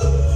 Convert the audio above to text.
you.